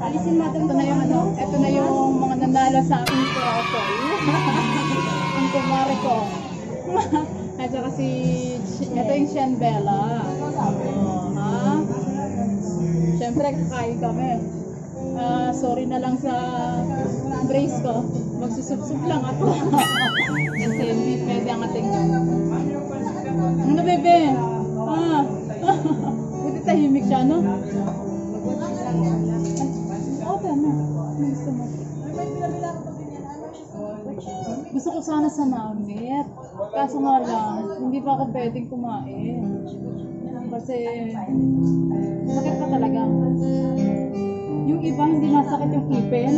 Alisin madam. Ito na yung ano, ito na yung mga nanalo sa aking trofol. Ang kumare ko. At saka ito yung Shen Bella. Ha? Siyempre, kakain kami. Ah, sorry na lang sa brace ko. Magsusubsub lang ako. Kasi hindi pwede ang ating sana sa namit. Kaso nga lang, hindi pa ako pwedeng kumain. Kasi, sakit pa talaga. Yung iba, hindi nasakit yung ipin.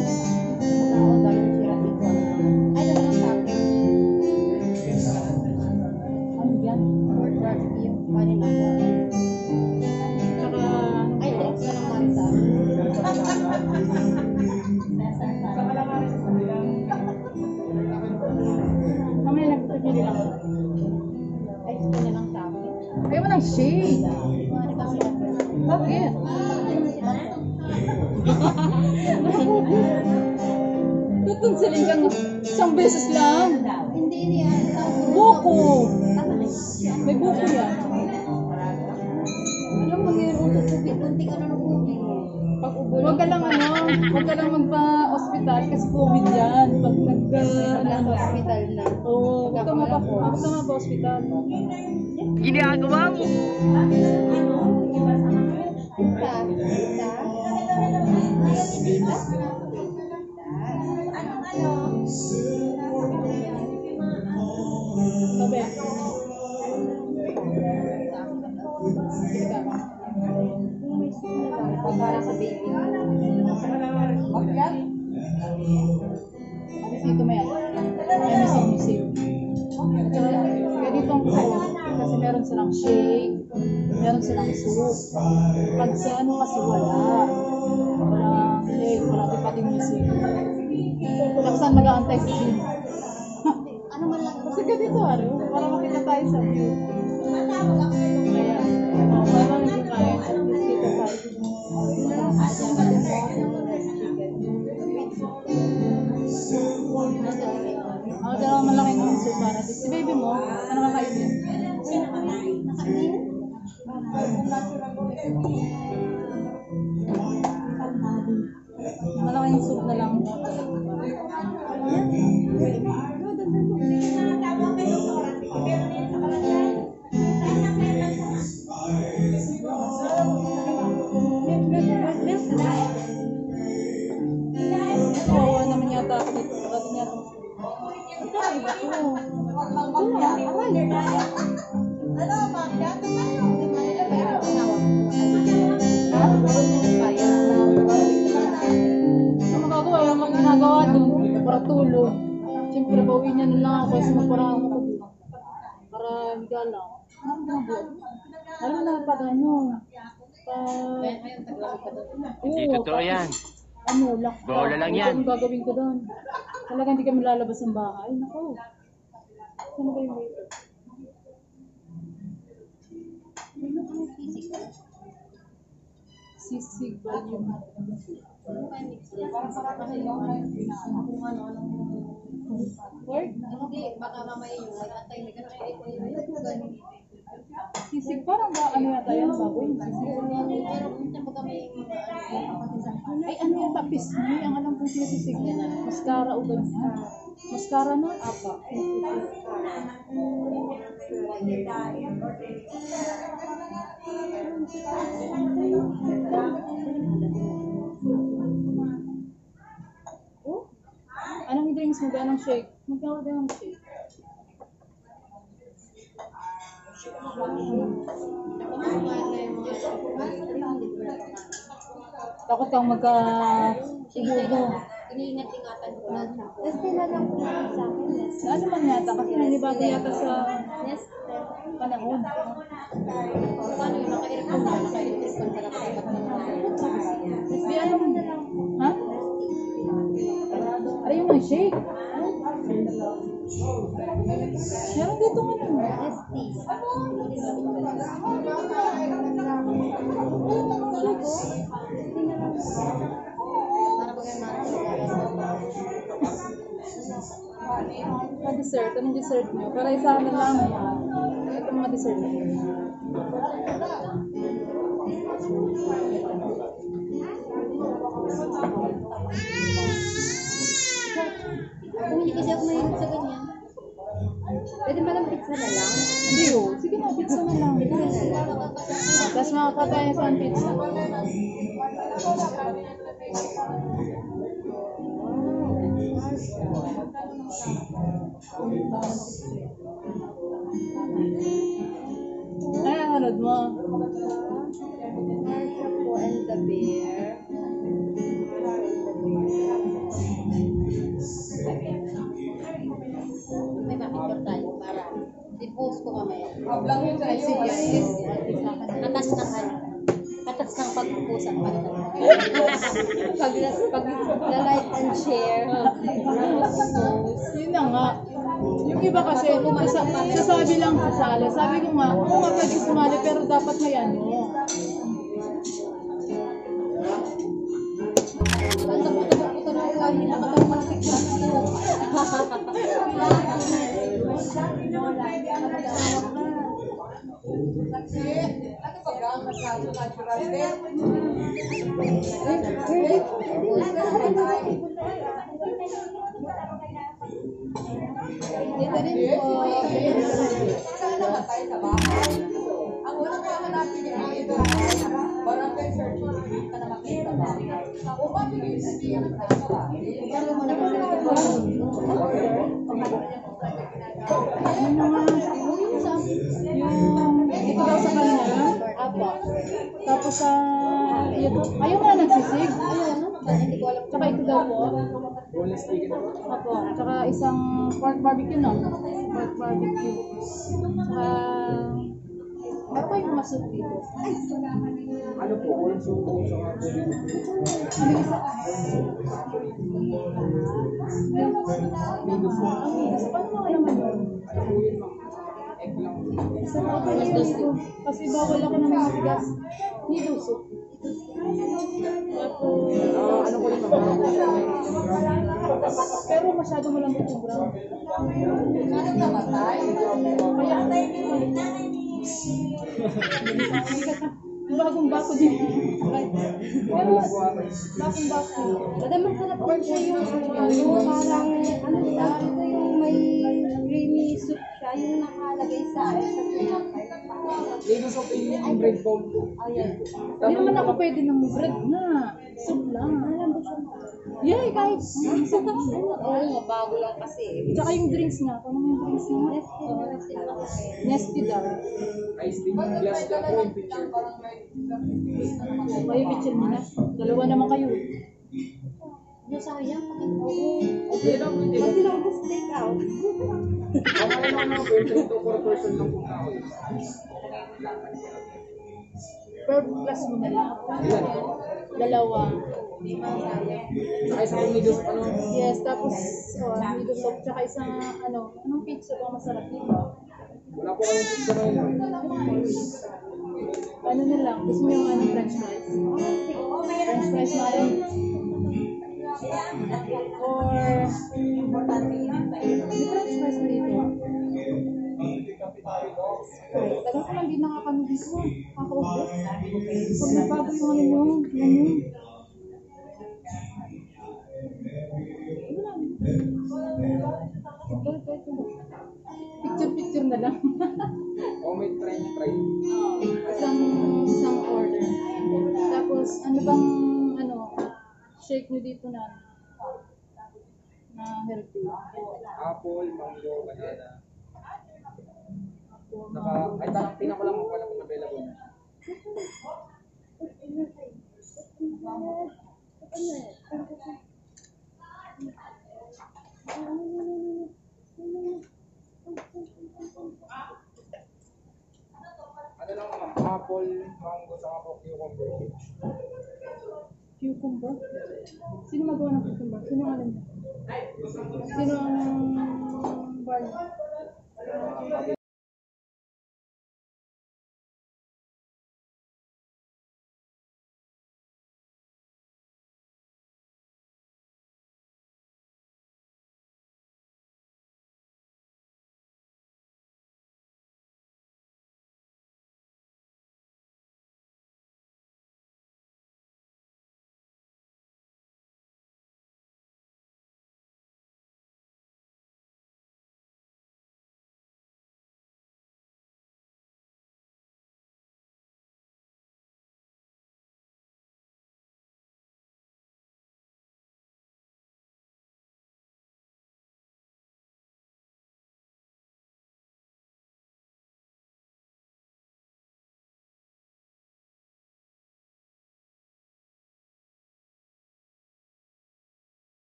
Para sa baby. Dito mo yan. May misig-misig. At saka, pwede itong coke. Kasi meron silang shake, meron silang soup. Pag sa ano kasi wala. Walang shake, wala din pati misig. Tapos mag-aantay si Jim? Tulog. Siyempre, bawi niya na lang ako kasi magparaan ako. Para higa lang. Ano ginagawa? Alam mo na pag ano, pag... Hindi Oo, totoo yan. Ano, lockdown. Bola lang yan. Ano gagawin ko doon? Talaga hindi kami lalabas ng bahay. Naku. Saan ba yung waiter? Sisig volume. Work? Hindi, baka mamaya yung mag-atay na gano'n. Sisig parang ba ano yata yan baboy? Sisig. Ay ano yung tapis niya? Ang alam kong sinasisig niya. Mascara o ganyan. Mascara na? Apa. Oh? Anong drinks mo? Anong shake? Magkakaroon ng shake. Takot kang magka ibubo. Iniingat-ingatan ko na. Tapos tinanong ko na sa akin. Ano man yata? Kasi nanibago yata sa panahon. Paano yung naka-aircon na? Naka-aircon ka na kasi ba't Di ano mo na lang. Ha? Ay, yung mga shake. Meron dito nga naman. Ano? Flex. Pa-dessert. Anong dessert nyo? Para isa amin lang. Ito mga dessert nyo. Pumili kasi ako mahilig sa ganyan. Pwede ba lang pizza na lang? Hindi oh. Sige na, pizza na lang. Tapos makakatayo sa pizza. Ay, ang hanod mo. Marco and the bear. Mamaya. Ay, sige. Katas ng ano. Katas ng pagpupusan pa. pag, pag la-like and share. Yun na nga. Yung iba kasi, sa, sasabi lang kasali. Sabi ko nga, oo nga pwede sumali, pero dapat may ano. Basta puto-puto na ako kahit nakatang malapit na Dito rin po. Ang unang hahanapin niya ay ito ay barangay certificate na makita ba? O bakit hindi yan ang kasama? Ano mo na kasi ito po. Ano nga, sa, yun, ayun nga nagsisig. Ayun, ano? Hindi ko alam. Tsaka ito daw po. Apo, tsaka isang pork barbecue no? Pork barbecue. Tsaka, ano pa yung masuk dito? Ano po, walang suko sa Ano isa? Ang igas. Paano mga naman yun? Isa pa ako dito. Kasi bawal ako ng matigas. Nido soup. Tapos, Ah, ano ko yung mga pero masyado malambot yung brown. Ano namatay? Kaya, bagong bako din. Pero, bagong bako. Madam, masarap po siya yung ano, parang ano siya, ito yung may soup siya, yung nakalagay sa sa of yung bread bowl po. Ayan. Hindi naman ako pwede ng bread na. Soup lang. Yay, kahit. Oo, oh, bago lang kasi. Tsaka yung drinks nga. Ano yung drinks nga? Nesty daw. Ice tea, glass lang po yung picture. Kayo, picture mo na. Dalawa naman kayo. Ano sayang? Okay lang, hindi. Pag tinapos take out. Ano person, person lang tao. Plus mo na lang. Dalawa. Saka isang medium, ano, Yes, tapos, oh, middle soup. Tsaka isang, ano, anong pizza ba masarap dito? wala po kayong pizza ngayon. Ano na lang, gusto mo yung ano, french fries? French fries na. Or, may french fries na dito. Tagal ko lang din nakakano dito. Kakaubos. Pag nabago yung ano yung menu. Picture picture na lang. O may fries. isang isang order. Tapos ano bang ano shake nyo dito na na healthy. Apple, mango, banana. Naka, ay tarang tingnan ko lang kung paano kung available na. Ano lang ma'am, apple, mango, saka cucumber. Cucumber? Sino magawa ng cucumber? Sino alam niya? Sino ang bar?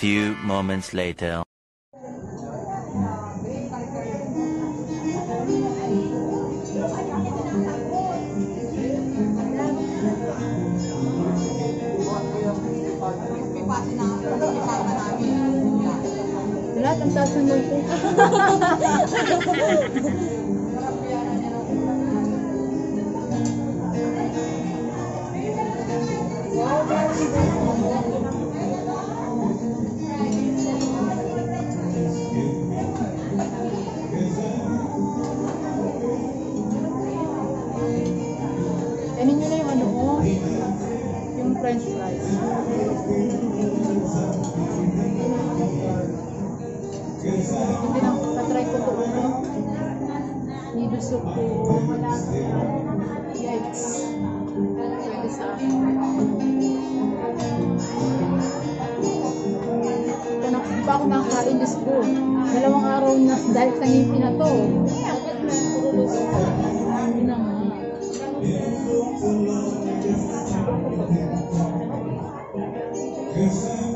Few moments later. May pati na ang pagkakita namin. Lahat ang taas ng Jesus.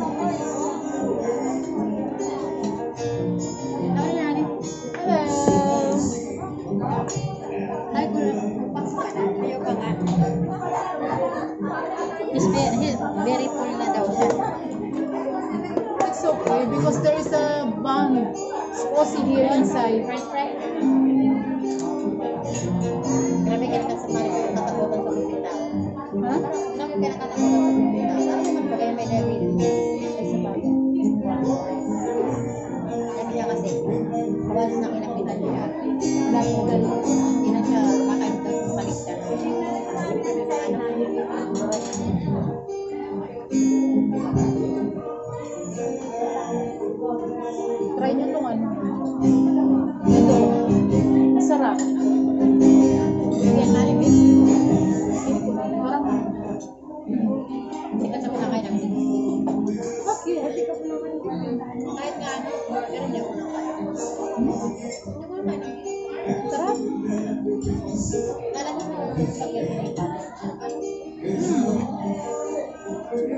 Mo.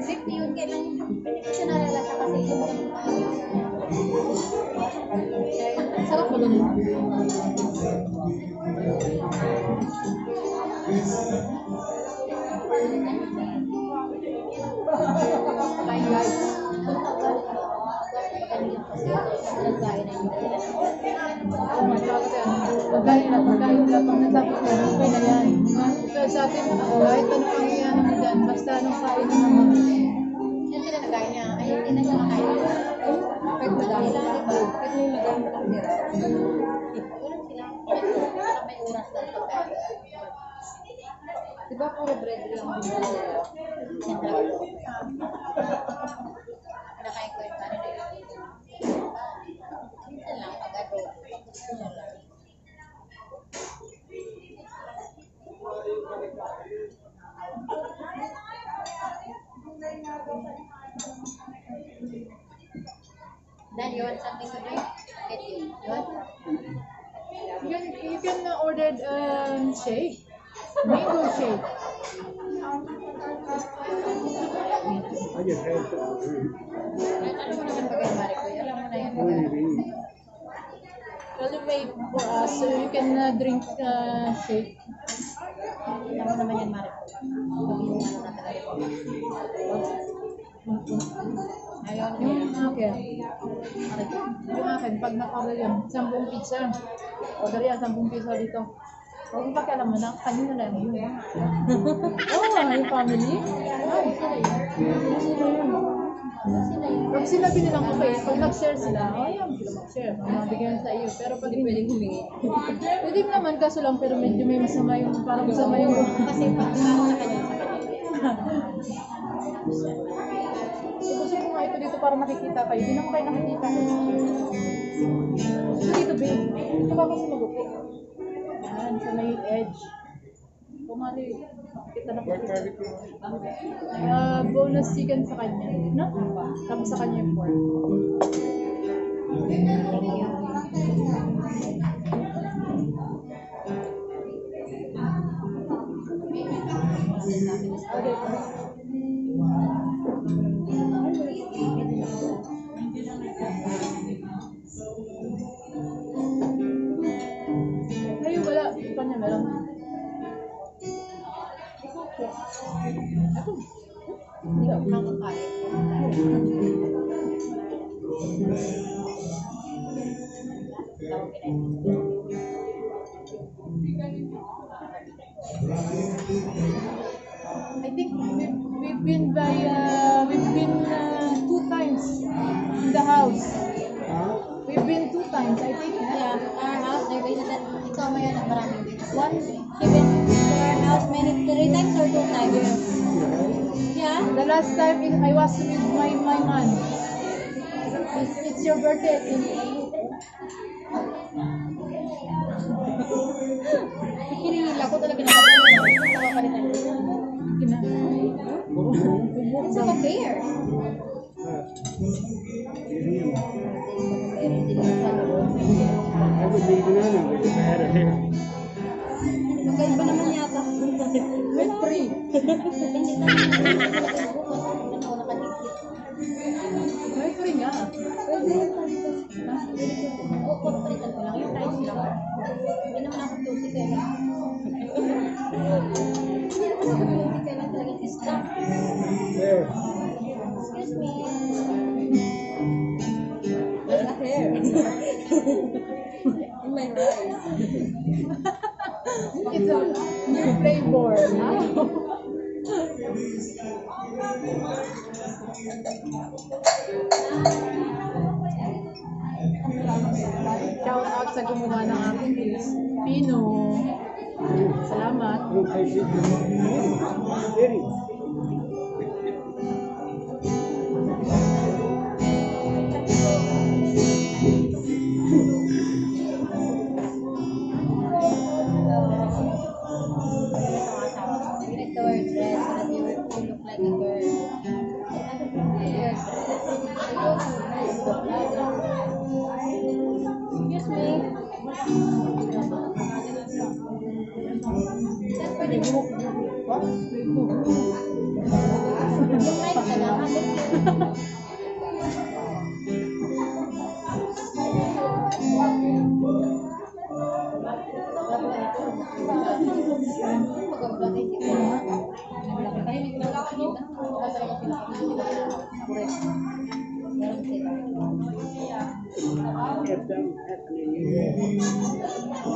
Fifty yun, kailan hindi ko siya kasi yung Sarap ba ganun? Hi guys. Oh my God, kasi ano, pagkain na pagkain na pag natapos na, okay na yan. Pero sa atin, kahit ano pang iyan mo basta anong kain na naman. Sila nagkain niya. Ay, hindi na siya makain. Kahit di ba? Kahit may madami pang tira. Ulan sila. May oras lang pagkain. Di ba puro bread lang. Kinakain ko yung kanin na yun. Dad, you want something to drink? Get you. You want? You can, you can uh, order um, shake. Mango shake. I get half Ano naman ko? Alam mo na yun. drink. Well, you for us, so you can uh, drink uh, shake. Alam mo naman yan, mari ko. Sabihin mo na talaga. Ayaw mo Yung yun. akin, yung akin, pag nakorder yan, 10 pizza. Order yan, 10 pizza dito. Huwag mo pakialam mo na, kanina lang yun. Oo, oh, yung family. Ay, sila yun. Sila yun. Pag sila binilang okay, pag nag-share sila, oh, ayaw sila mag-share. Mabigyan sa iyo. Pero pag hindi, pwedeng humingi. Pwede naman, kaso lang, pero medyo may masama yung, parang masama yung, Kasi pag sa kanya, sa kanya. gusto ko nga ito dito para makikita kayo. Hindi naman kayo nakikita. Ito dito, babe. Ito ba kasi magupo? Yan, sa may edge. Kumali. Makikita na Pork po. barbecue. Ah, bonus chicken sa kanya. No? Tapos sa kanya yung pork. Okay. I think we've, we've been by, uh, we've been uh, two times in the house. We've been two times, I think. Yeah, our house, they're visited. Ikaw may anak maraming beses. One, She been to our house many, three times or two times? Yeah. the last time I was with my, my man. It's, it's your birthday, I think. Hinihila ko talaga na ako ko. It's like a fair. I would leave it on if I had a hair. Magkaiba naman yata. With free. Ano ako. May free nga. Oo, papalitan ko lang. Yung price lang. Hindi naman ako tusi kaya. There. Excuse me. There's a hair. In my rice. It's a new flavor. Shout out sa gumawa ng aking. Pino. Salamat.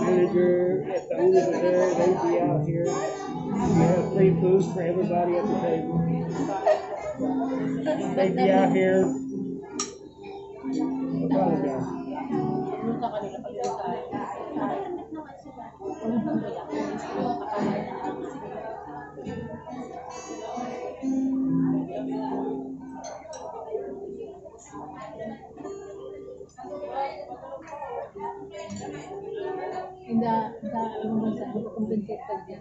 Manager, if the owners are there, they'd be out here. You have free food for everybody at the table. They'd be out here. Apologize. Hindi, hindi, ano mo sa, compensate ka din.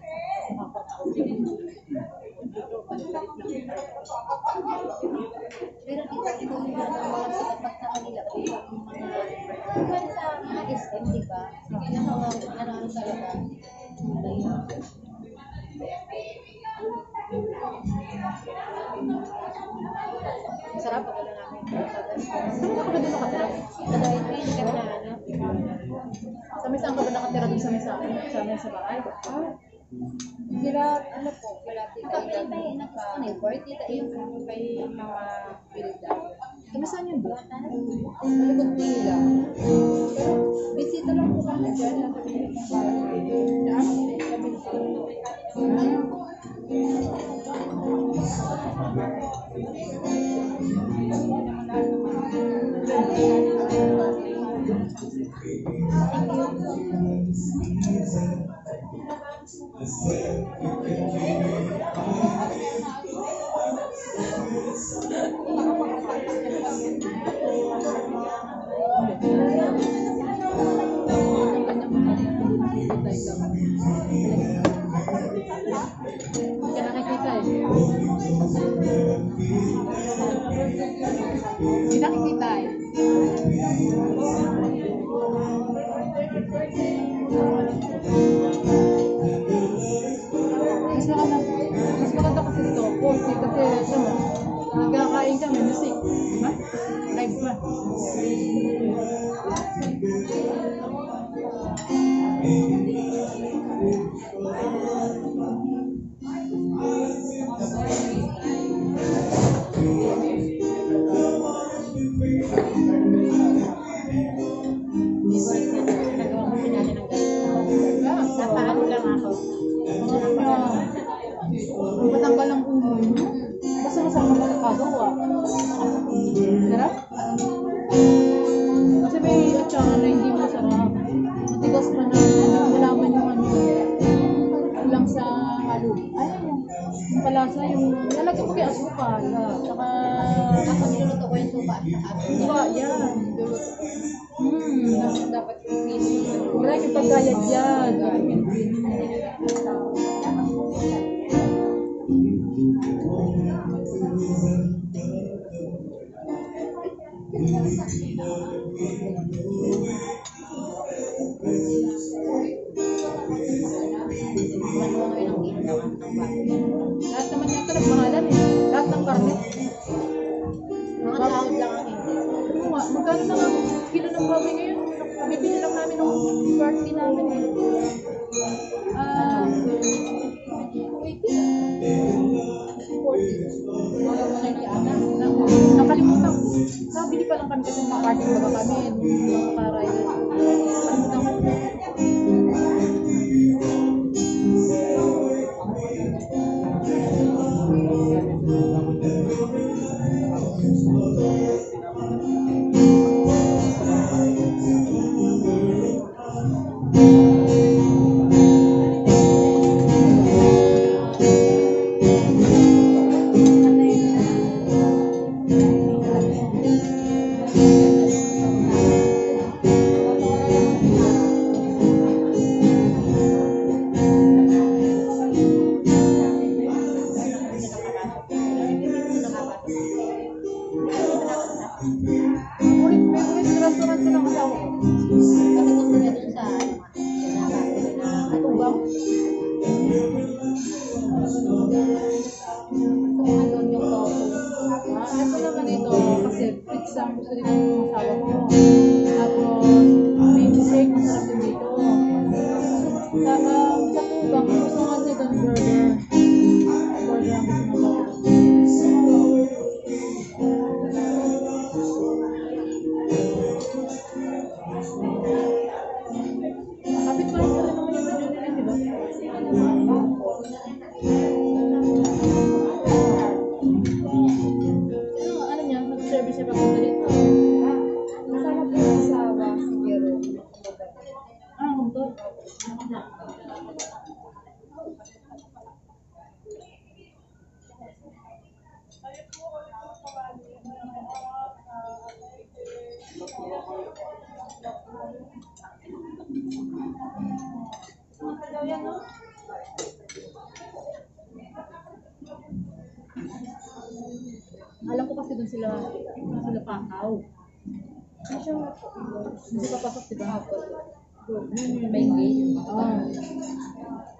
Pero di ba ito yung mga mga sinapak sa kanila ko yung mga Diba sa mga SM, di ba? Ano ano ano talaga? Ano yun? Masarap. Saan ka ba doon nakatira? Yung kaya na ano. Sa may saan ka ba nakatira doon sa may sa amin? Sa amin sa bahay? Sila, ano po, wala tita Kapag may inak sa kanil, birth dito yung may mga build-up. Kami saan yun doon? Malikot nila. Pero, bisita lang po kami dyan. Nasa pilit ng bahay. Hindi Nagawa ko rin natin ng ganito. Napaano lang ako. Suka, yan. Hmm. dapat yung. Wala yung pagkayad yan. Manuwa magkano na nga kilo ng baboy ngayon? Bibili lang namin ng party namin eh. Ah, nakalimutan ko. Nabili pa lang kami kasi ng party baga kami.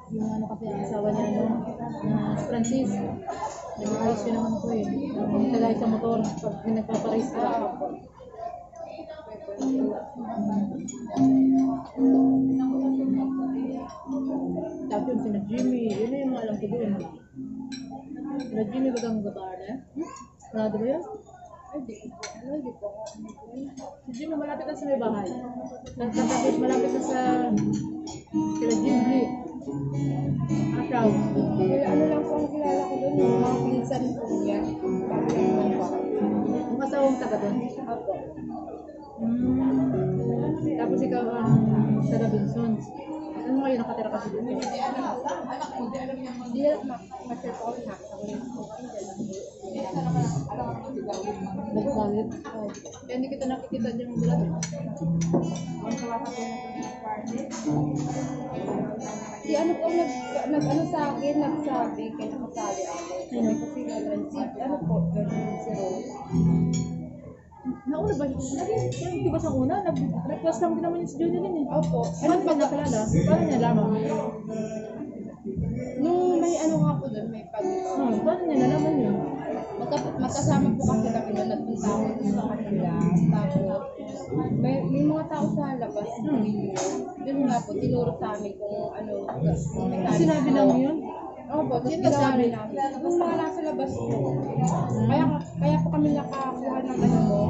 Yung ano kasi ang asawa niya ano, na si Francis. Nag-race yun naman ko eh. Ang tagay sa motor pag nagpaparace sila. Tapos yun, sina Jimmy, yun na yung alam ko doon. Sina Jimmy bagang gabar na? Sarado ba yun? Si Jimmy malapit na sa may bahay. Tapos malapit na sa sila Jimmy. Asaw. Kaya ano lang po ang kilala ko doon, yung mga pinsan ko niya. Po? Ang asawang taga doon. Apo. Hmm. Tapos ikaw ang sa Robinsons. Ano ngayon nakatira kasi doon? Hindi na ma-share po ako na. Nagkalit. Kaya hindi kita nakikita dyan ng bulan. Si ano po, nag, nag ano sa akin, nagsabi, kaya nakasali ako. Sabi ko si Reverend si, ano po, Reverend si Rose. Nauna ba? Yung di ba sa una? Nag- Request lang din naman yung si Junilin eh. Opo. Ano ba nakalala? Paano niya lamang? Nung may ano nga po doon, may pag Hmm, paano niya nalaman yun? magka- magkasama po kasi kami doon nagpunta ako doon sa kanila. Tapos, may, may mga tao sa labas video. Yun nga po, tinuro sa amin kung ano. Sinabi lang yun? Oo po, tapos ginawa namin. Tapos mga nasa labas po. Kaya, kaya po kami nakakuha ng ano mo,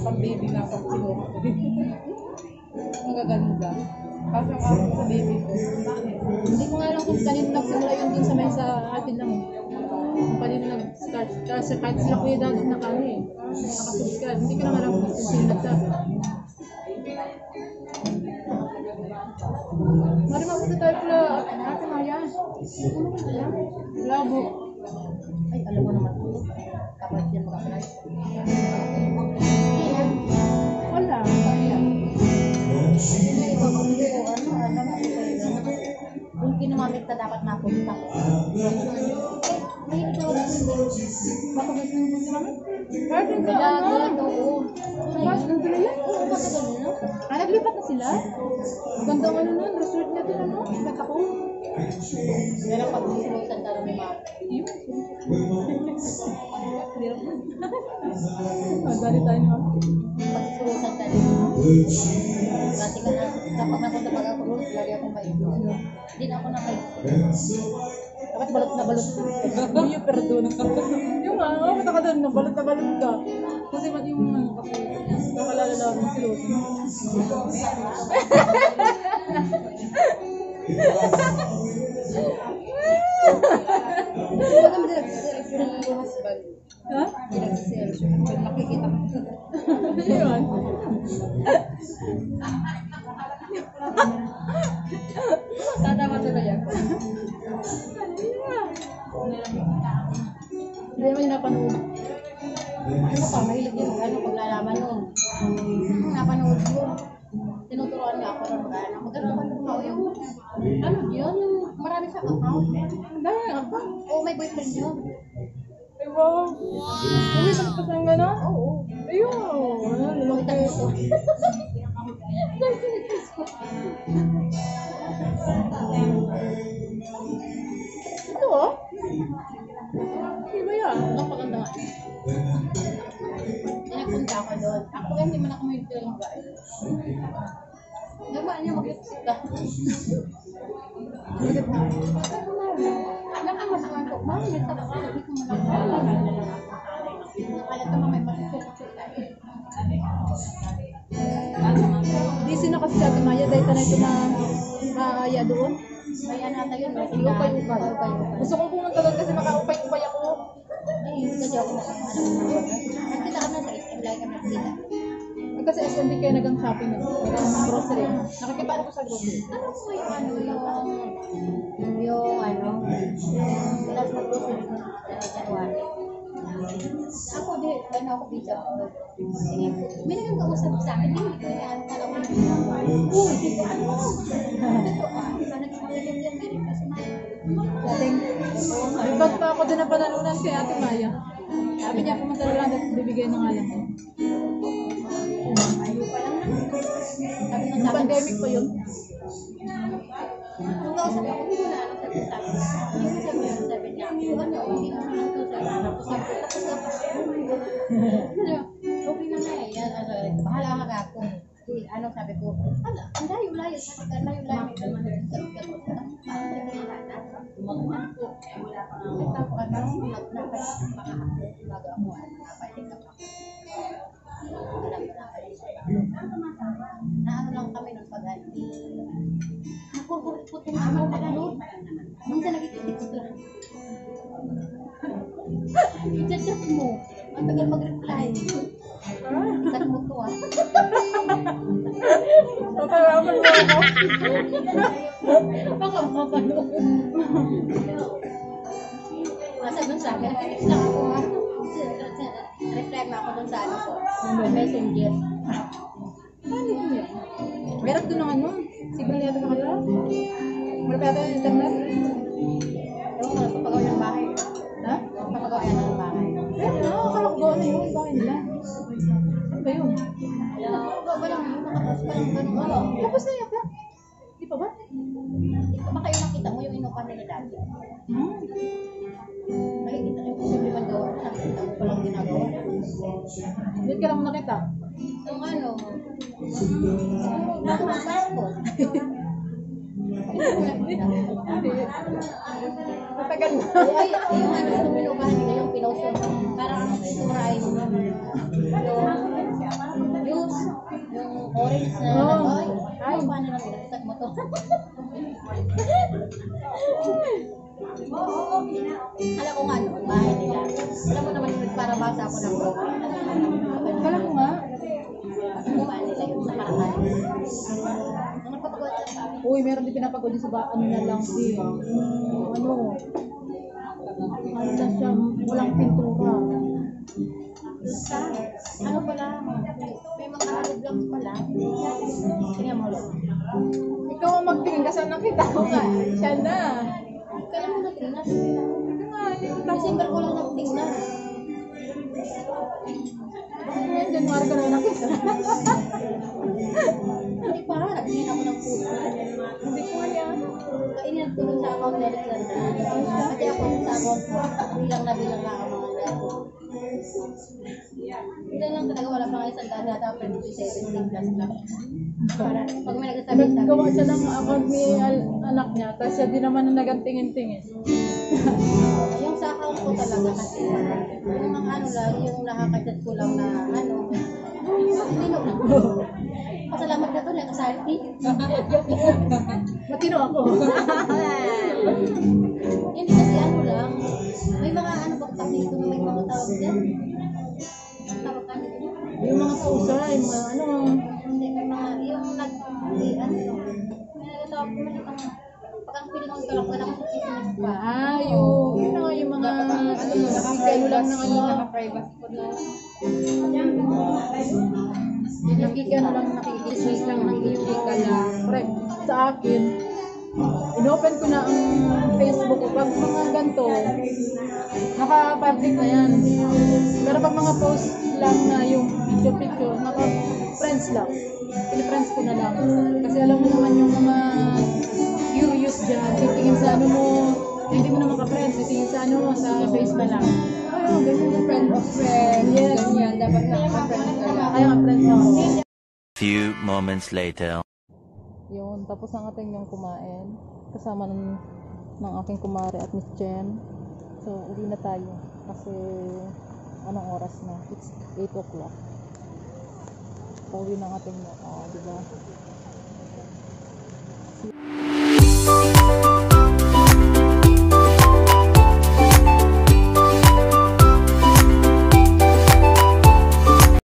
pang-baby nga pag tinuro ko. Ang gaganda. Kaso nga ako sa baby ko. Hindi ko nga alam kung kanino nagsimula yun dun sa may sa atin lang. Kung kanino nag-start. Kasi kahit sila kuya dadot na kami. Nakasubscribe. Hindi ko lang alam kung sino nagsabi. Mari mapunta tayo pala ate Maya. Ano ba yan? Labo. Ay, alam mo naman po. Kapag yan mga Wala. Kung kinumamit ka dapat napunta ko. Ay, ikaw lang. Baka ba yung ano? oo. Mas, nandun yan? Oo, baka ganun, no? Ah, naglipat na sila? Maganda ang ano nun, resort niya din ano? Ba't ako? Pero pag sinusan ka ng mga Yun. Ah, dali tayo sinusan ka rin. Dati ka na, ako doon, lagi akong may Hindi na ako na may Dapat balot na balot. Yung perdon. yung nga, oh, doon, nabalot na balot ka. Kasi mat yung ano, kasi nakalala lang ng silos. Huwag ng husband. Ha? Hindi nag-self. Pag nakikita ko. Yun. Tatawa tuloy ako. Hindi naman yung napanood. Ano pa, mahilig yun, ano, paglalaman nun. Hmm, napanood ko. Tinuturuan niya ako ng mag-ano. Magano ka ng yung, ano yun, yung marami sa account. Dahil nga pa. Oo, may boyfriend yun. Ay, wow. Uwi ka pa sa gano'n? Oo. Ayun. Ano, lumaki Kita ko ito. Ito oh. Iba yan. Napakaganda nga. Pinagpunta ako doon. Ako kaya hindi man ako may ng guys. Nagawa niya mag-lipstick ka. Nakamaswan ko. May. Busy na kasi si Ate Maya dahil ka na ito na maaya doon. Kaya nata yun. may Upay-upay. Upay-upay. Gusto ko pumunta doon kasi nakaupay-upay ako. Ay, kasi ako mga. Nagkita kami sa SM. Lagi kami nakita. Ay, Kasi SMD kayo nagang shopping eh. Nagang grocery. Nakikita ko sa grocery. Ano po yung ano yung yung ano last na grocery ko sa January. Ako di ano ako ko. Sige, may nagang kausap sa akin, hindi ko yan pala ko yung Oo, hindi ko ano. Ito ah, iba na ganyan yan, meron kasi Dating, may bag pa ako din na panalunan kay Ate Maya. Sabi niya, pumunta na lang at bibigay ng alam ko. Ayaw pa lang na. Sabi Yung akin, pandemic pa yun. Nung kausap ako, ko na ano sabi sa akin. Hindi ko sabi yun, sabi niya, ano, hindi ko na lang to sa tapos ako, tapos ako. Ano, okay na na eh. Yan, ano, bahala ka ka ako. Di, ano sabi ko, ala, ang layo-layo, sabi ka, layo-layo, may naman na sabi ka ko, sabi ka na na, tumagman ko. Nagtapo ka na, nagnapas, baka ako, bago ako, ano, ako. Wala ko na, na ano kami nung pag-ano. Nakukurot yung naman pala nun. Minsan nagkikitext lang. I-chat mo. Ang tagal mag-reply. Chat mo to ah. Paparaman mo ako. Baka mapanood. Nasa dun sa akin, nagkitext lang ako ah. Reply mo ako dun sa ano ko. Messenger. Paano yun yan? Meron doon ng ano? Signal yata sa kanila? Malapit yata yung internet? Ewan ko, nagpapagawa ng bahay. Ha? Nagpapagawa yan ng bahay. No, akala ko ano yun, bahay nila. Ano ba yun? Nagpapagawa ba lang yun? Nakapos pa lang ganun. Ano? Tapos na yata? Di pa ba? Baka yung nakita mo yung inupan nila dati. Hmm. Nakikita ko yung posible man gawa. Nakikita mo pala Hindi ka lang nakita. Yung ano, nasa barko. Matagal na. Ay, ay, yung ano, yung pinukahan nila, yung pinost yung parang ang itsura ay yung juice, yung orange na, Oo. ay, ay, paano lang binagsak mo to? Alam ko nga, ano, bahay nila. Alam mo naman yung para basa ako ng Kala ko nga. Bahay nila, yung sa Paracay. Nung nagpapagawa siya, Uy, meron din pinapagod sa ba, ano na lang si, ano, ano siya, walang pintura. sa, ano pala, may mga blocks pala. Tingnan mo lang. Ikaw ang magtingin kasi nakita ko nga, siya na. Kailan mo natingnan? Ito nga, ko lang natingnan. January ko na. Hindi pa, nagtingin ako ng puso. Hindi ko yan. Kainin tulong sa account ni Alexandra. Kasi ako sa account bilang na bilang na ang mga dati. Hindi lang talaga wala pa nga isang dada, dapat 17 plus lang. Para pag may nagsasabi sa Naggawa siya ng account ni anak niya, tapos siya din naman ang nagantingin-tingin. Sa account ko talaga kasi, yung mga ano lang, yung nakakachat ko lang na ano, matino. Pasalamat na to, nakasarti. Matino ako. Hindi kasi ano lang, may mga ano ba kasi ito, may mga tawag dyan. Tawag ka nito. yung mga pusa, yung mga ano, Hindi, may mga, yung nag, ano, may nagtawag ko man yung lang ng ano, Naka-privacy ko na. nakikano lang, nakikismis lang ng ika lang. Correct. Sa akin, inopen ko na ang Facebook ko. Pag mga ganito, naka-public na yan. Pero pag mga post lang na yung picture-picture, naka-friends lang. Pini-friends ko na lang. Kasi alam mo naman yung mga curious dyan, titingin sa ano mo, hindi mo naman ka-friends, titingin sa ano mo, sa face pa lang. Oh, ganyan. Friend friend. Yes. Ganyan. Dapat naka-friend ka lang. Kaya ka-friends ako. Few moments later. Yun, tapos ang ating yung kumain. Kasama ng, ng aking kumare at Miss Chen. So, uwi na tayo. Kasi, anong oras na? It's 8 o'clock. Pauwi ng ating, oh, di ba?